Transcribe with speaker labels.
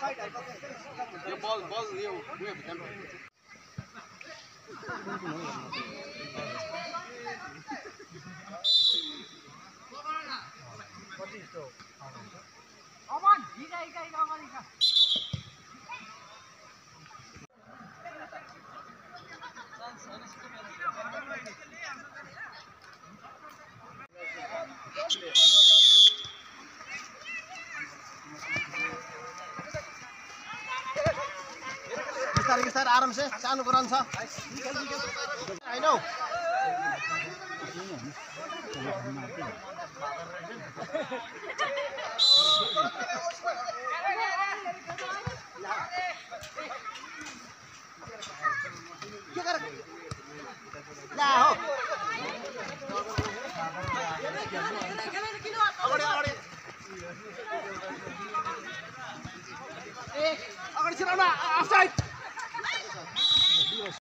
Speaker 1: The ball, ball, Leo, we have a temper. What is it? Come
Speaker 2: on, you guys, guys, come on, you guys. Thank you.
Speaker 1: बिस्तारै बिस्तारै आरामसे सानो गराउनु छ। होइन हौ।
Speaker 2: के अगाडि।
Speaker 1: अफसाइड